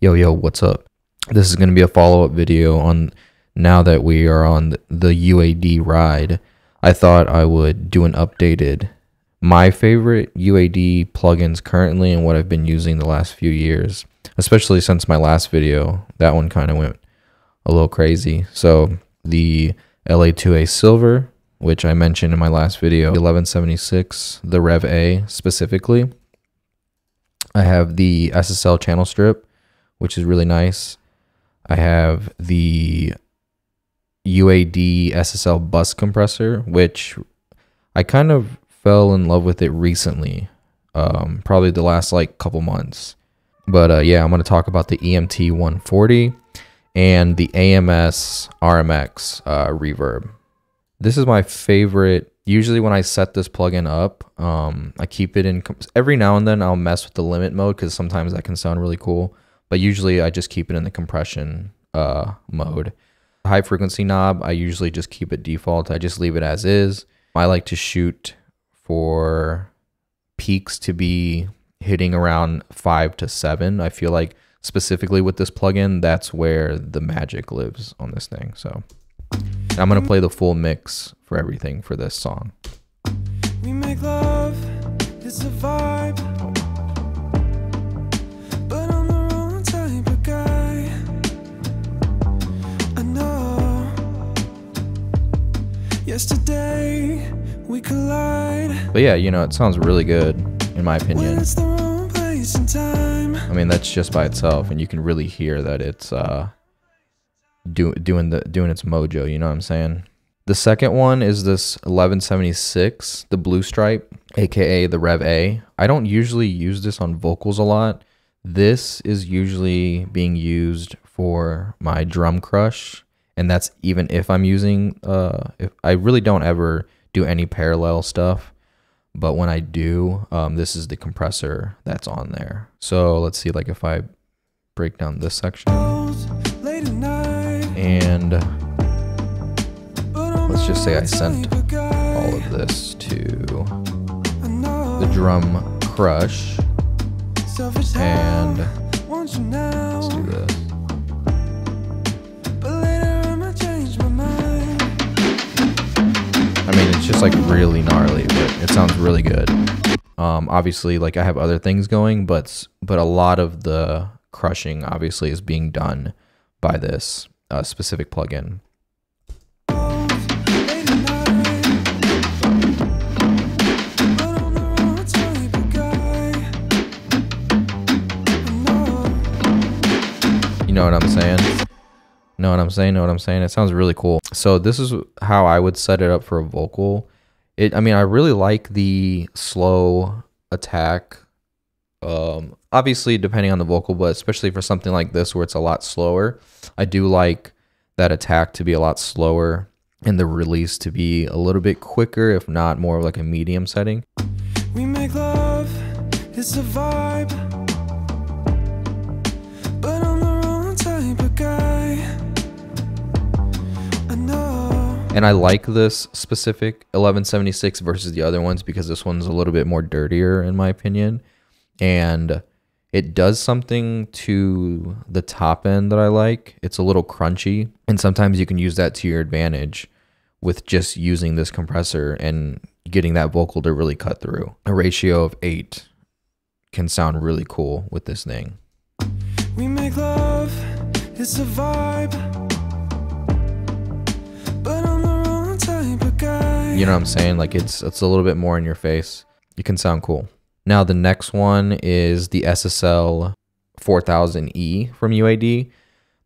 Yo, yo, what's up? This is going to be a follow up video on now that we are on the UAD ride. I thought I would do an updated my favorite UAD plugins currently and what I've been using the last few years, especially since my last video. That one kind of went a little crazy. So, the LA2A Silver, which I mentioned in my last video, 1176, the Rev A specifically. I have the SSL channel strip, which is really nice. I have the UAD SSL bus compressor, which I kind of fell in love with it recently, um, probably the last like couple months. But uh, yeah, I'm going to talk about the EMT 140 and the AMS RMX uh, reverb. This is my favorite. Usually when I set this plugin up, um, I keep it in. Every now and then I'll mess with the limit mode because sometimes that can sound really cool. But usually I just keep it in the compression uh, mode. High frequency knob, I usually just keep it default. I just leave it as is. I like to shoot for peaks to be hitting around five to seven. I feel like specifically with this plugin, that's where the magic lives on this thing. So I'm gonna play the full mix for everything for this song. Yesterday we collide. But yeah, you know, it sounds really good in my opinion. I mean, that's just by itself, and you can really hear that it's uh, do, doing the doing its mojo. You know what I'm saying? The second one is this 1176, the blue stripe, aka the Rev A. I don't usually use this on vocals a lot. This is usually being used for my drum crush, and that's even if I'm using. Uh, if I really don't ever do any parallel stuff. But when I do, um, this is the compressor that's on there. So let's see, like if I break down this section and let's just say I sent all of this to the drum crush and let's do this. Just like really gnarly, but it sounds really good. Um, obviously, like I have other things going, but but a lot of the crushing obviously is being done by this uh, specific plugin. You know what I'm saying? Know what I'm saying? Know what I'm saying? It sounds really cool. So this is how I would set it up for a vocal. It I mean, I really like the slow attack. Um obviously depending on the vocal, but especially for something like this where it's a lot slower, I do like that attack to be a lot slower and the release to be a little bit quicker, if not more like a medium setting. We make love, it's a vibe. And I like this specific 1176 versus the other ones because this one's a little bit more dirtier in my opinion. And it does something to the top end that I like. It's a little crunchy. And sometimes you can use that to your advantage with just using this compressor and getting that vocal to really cut through. A ratio of eight can sound really cool with this thing. We make love, it's a vibe. You know what I'm saying? Like it's it's a little bit more in your face. You can sound cool. Now the next one is the SSL 4000E from UAD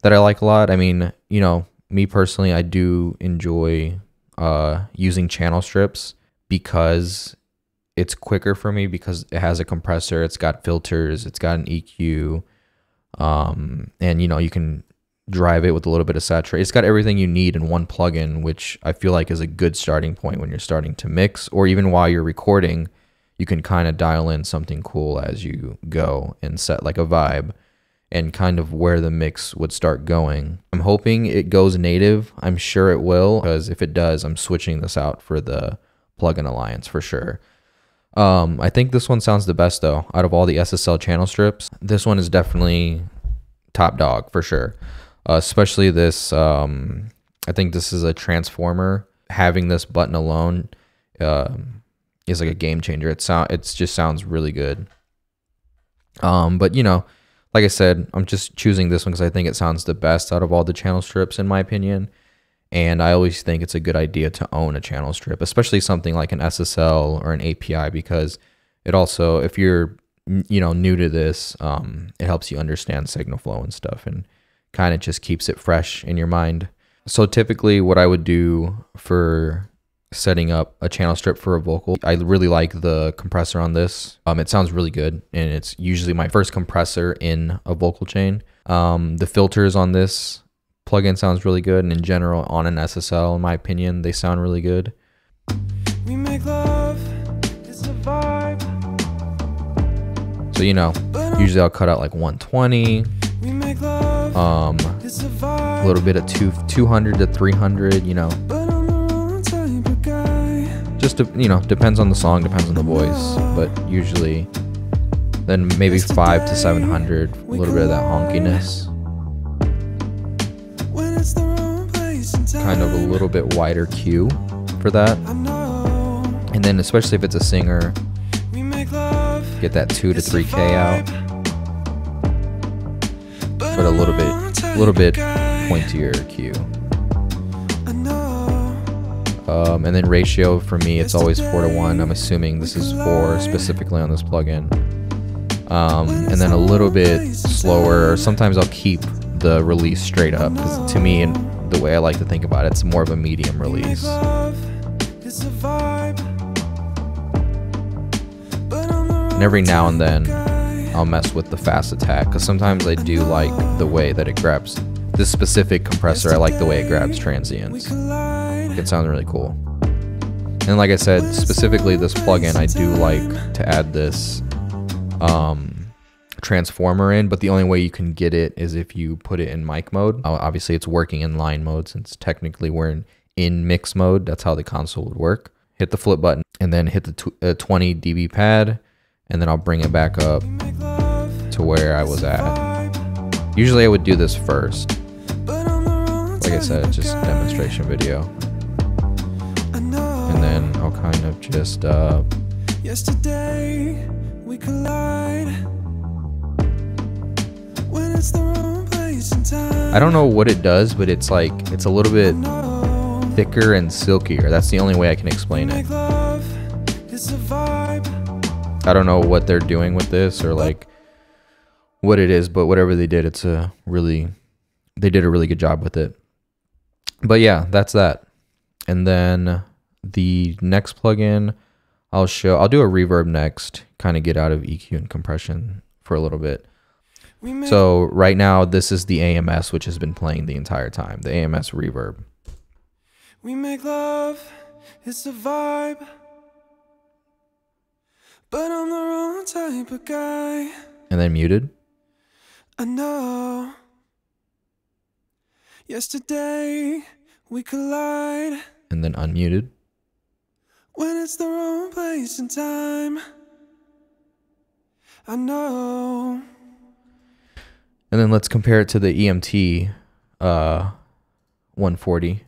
that I like a lot. I mean, you know, me personally, I do enjoy uh, using channel strips because it's quicker for me because it has a compressor, it's got filters, it's got an EQ, um, and you know you can drive it with a little bit of saturation. It's got everything you need in one plugin, which I feel like is a good starting point when you're starting to mix, or even while you're recording, you can kind of dial in something cool as you go and set like a vibe and kind of where the mix would start going. I'm hoping it goes native. I'm sure it will, because if it does, I'm switching this out for the plugin alliance for sure. Um, I think this one sounds the best though. Out of all the SSL channel strips, this one is definitely top dog for sure. Uh, especially this, um, I think this is a transformer. Having this button alone uh, is like a game changer. It sound it just sounds really good. Um, but you know, like I said, I'm just choosing this one because I think it sounds the best out of all the channel strips, in my opinion. And I always think it's a good idea to own a channel strip, especially something like an SSL or an API, because it also, if you're you know new to this, um, it helps you understand signal flow and stuff, and kind of just keeps it fresh in your mind. So typically, what I would do for setting up a channel strip for a vocal. I really like the compressor on this. Um, it sounds really good, and it's usually my first compressor in a vocal chain. Um, the filters on this plugin sounds really good, and in general, on an SSL, in my opinion, they sound really good. We make love, it's a vibe. So you know, usually I'll cut out like 120. Um, a little bit of two, 200 to 300, you know. Just you know depends on the song depends on the voice but usually then maybe five to seven hundred a little bit of that honkiness. Kind of a little bit wider Q for that. And then especially if it's a singer get that 2 to 3k out but a little bit a little bit pointier Q um, and then ratio for me, it's always 4 to 1. I'm assuming this is 4 specifically on this plugin. Um, and then a little bit slower. Sometimes I'll keep the release straight up. Because to me, and the way I like to think about it, it's more of a medium release. And every now and then, I'll mess with the fast attack. Because sometimes I do like the way that it grabs. This specific compressor, I like the way it grabs transients. It sounds really cool. And like I said, specifically this plugin, I do like to add this um, transformer in, but the only way you can get it is if you put it in mic mode. Obviously, it's working in line mode since technically we're in, in mix mode. That's how the console would work. Hit the flip button and then hit the uh, 20 dB pad, and then I'll bring it back up to where I was at. Usually I would do this first. Like I said, it's just a demonstration video. And then I'll kind of just uh yesterday we collide. When it's the wrong place and time I don't know what it does but it's like it's a little bit thicker and silkier. That's the only way I can explain it I don't know what they're doing with this or like what it is but whatever they did it's a really they did a really good job with it but yeah that's that and then the next plugin I'll show, I'll do a reverb next, kind of get out of EQ and compression for a little bit. So right now, this is the AMS, which has been playing the entire time, the AMS reverb. We make love, it's a vibe. But I'm the wrong type of guy. And then muted. I know. Yesterday, we collide. And then unmuted. When it's the wrong place and time, I know. And then let's compare it to the EMT uh, 140.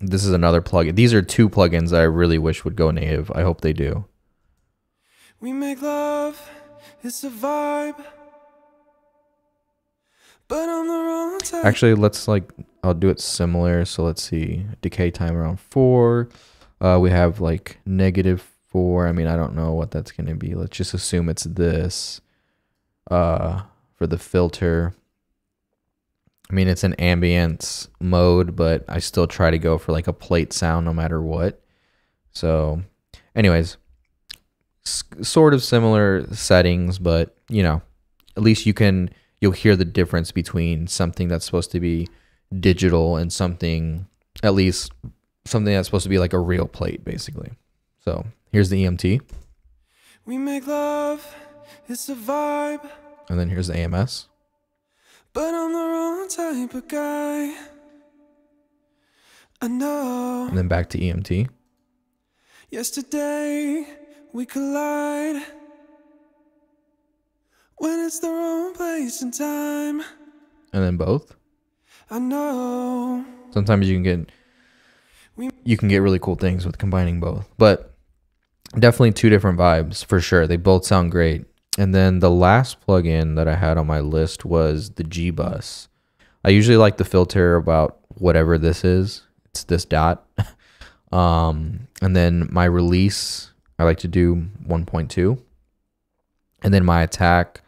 This is another plugin. These are two plugins that I really wish would go native. I hope they do. We make love, it's a vibe. But I'm the wrong type. Actually, let's like I'll do it similar. So let's see. Decay time around 4. Uh, we have like negative four. I mean, I don't know what that's going to be. Let's just assume it's this uh, for the filter. I mean, it's an ambience mode, but I still try to go for like a plate sound no matter what. So, anyways, sort of similar settings, but you know, at least you can you'll hear the difference between something that's supposed to be digital and something at least something that's supposed to be like a real plate, basically. So here's the EMT. We make love, it's a vibe. And then here's the AMS. But I'm the wrong type of guy. I know. And then back to EMT. Yesterday we collide. When it's the wrong place and time, and then both. I know. Sometimes you can get you can get really cool things with combining both. But definitely two different vibes for sure. They both sound great. And then the last plugin that I had on my list was the G Bus. I usually like the filter about whatever this is. It's this dot. um, and then my release, I like to do 1.2. And then my attack,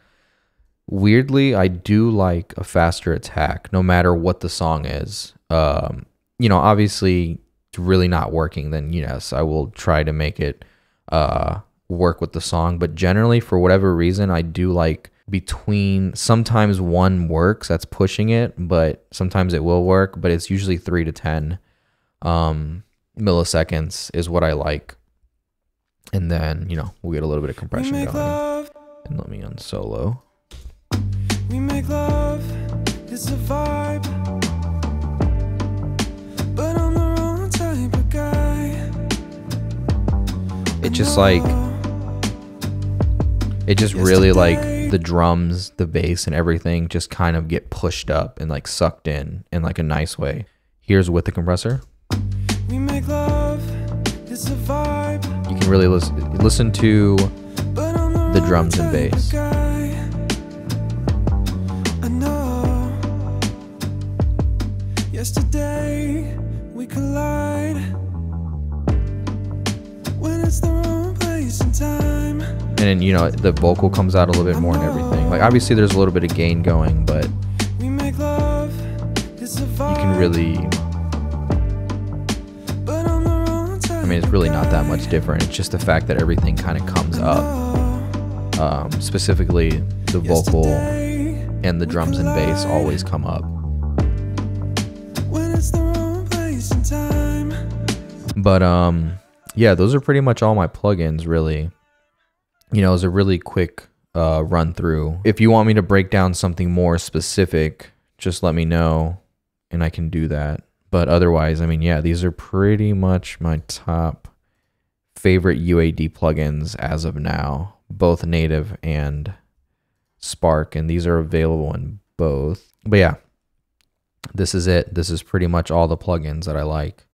weirdly, I do like a faster attack no matter what the song is. Um, you know, obviously, it's really not working, then yes, I will try to make it uh, work with the song. But generally, for whatever reason, I do like between sometimes one works that's pushing it, but sometimes it will work, but it's usually three to 10 um, milliseconds is what I like. And then, you know, we'll get a little bit of compression going. love, And let me on solo. we make love. It's a vibe. But I'm the wrong type of guy. It just like it just really like the drums, the bass and everything just kind of get pushed up and like sucked in in like a nice way. Here's with the compressor. Can really listen listen to the, drums and bass. guy. I know. Yesterday we collide. When it's the wrong place and time. and then you know the vocal comes out a little bit more and everything. Like obviously there's a little bit of gain going, but We make love. It's a vibe. you can really mean it's really not that much different. It's just the fact that everything kind of comes up. Um, specifically the vocal and the drums and bass always come up. When it's the wrong place and time. But um yeah, those are pretty much all my plugins really. You know, it was a really quick uh run through. If you want me to break down something more specific, just let me know and I can do that. But otherwise, I mean, yeah, these are pretty much my top favorite UAD plugins as of now, both native and Spark, and these are available in both. But yeah, this is it. This is pretty much all the plugins that I like.